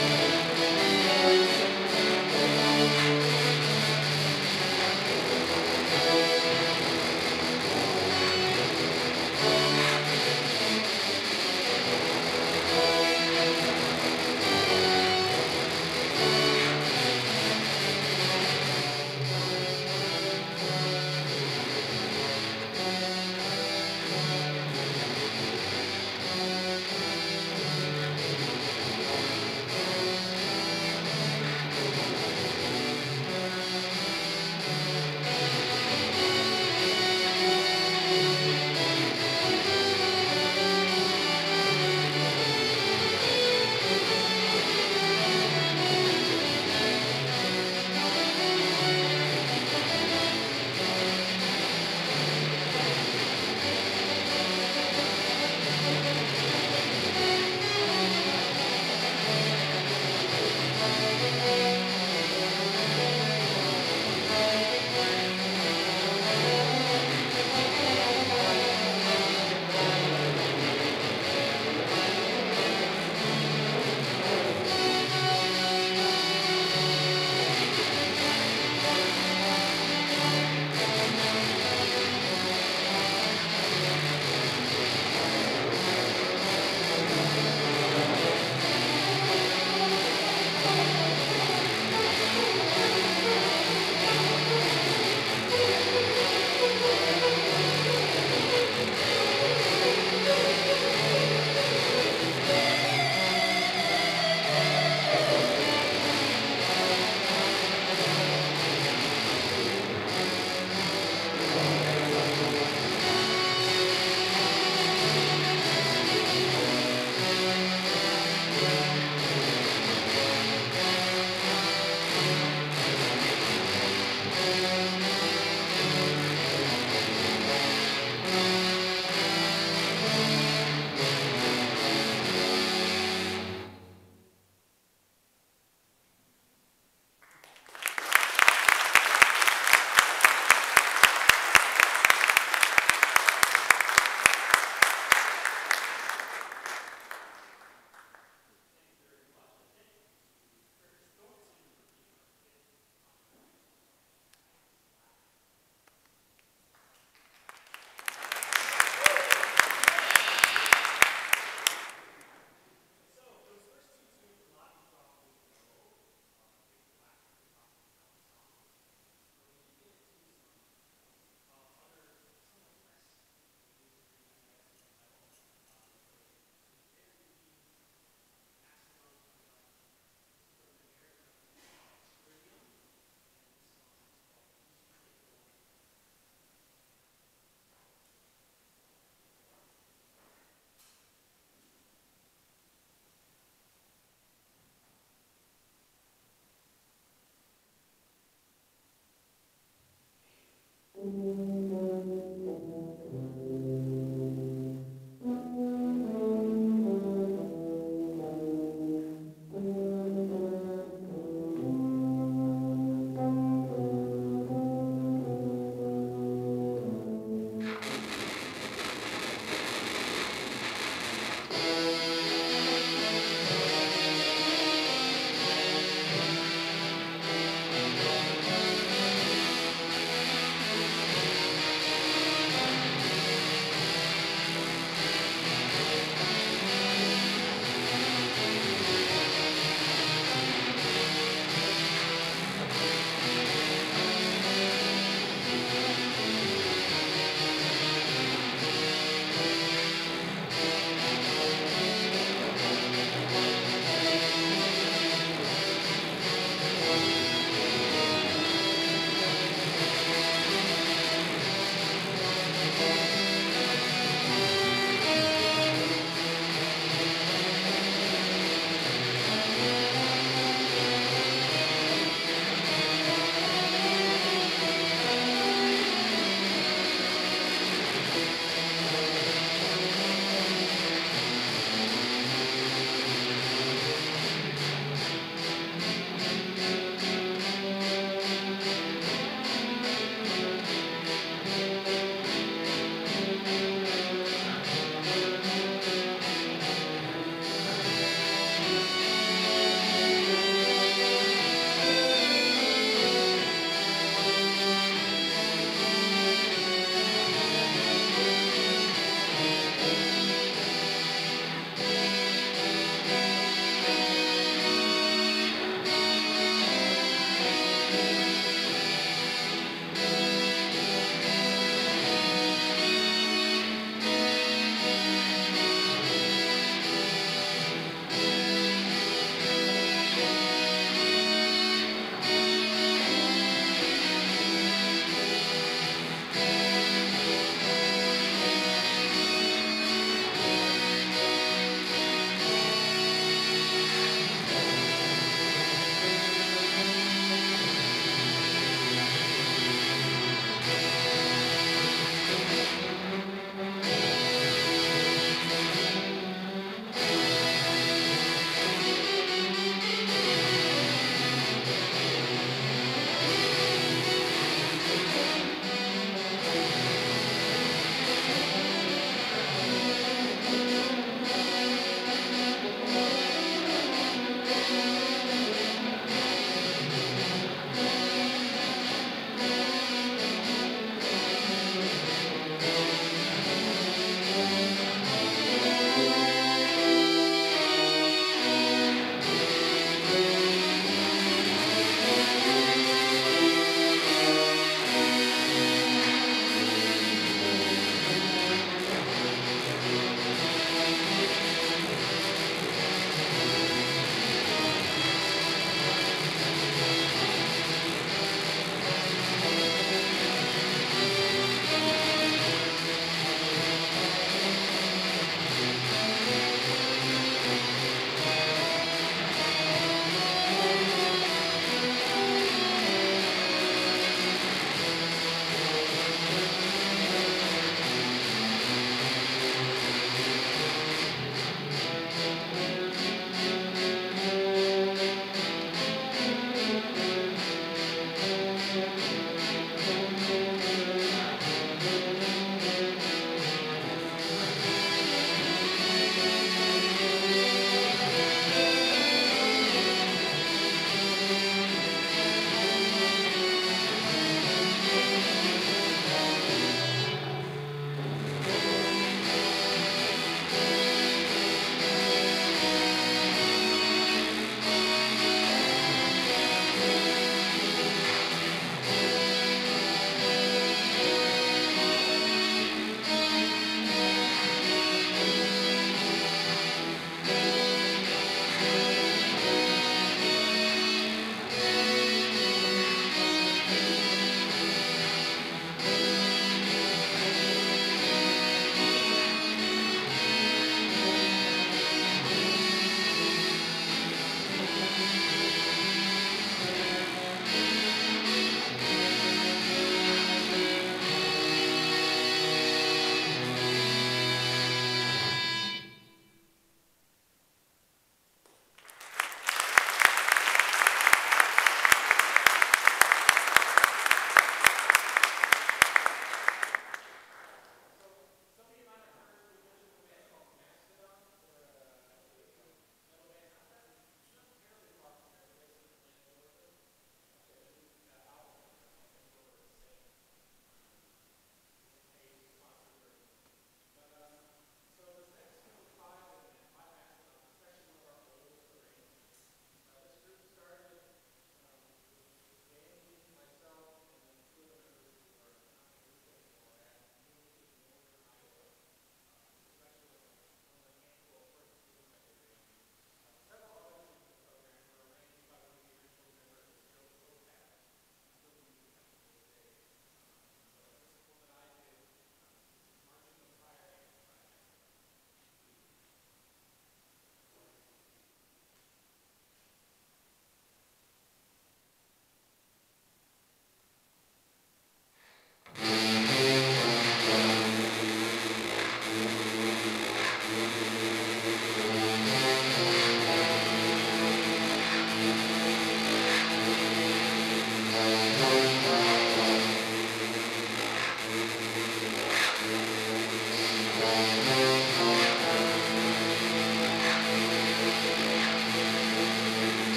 Bye.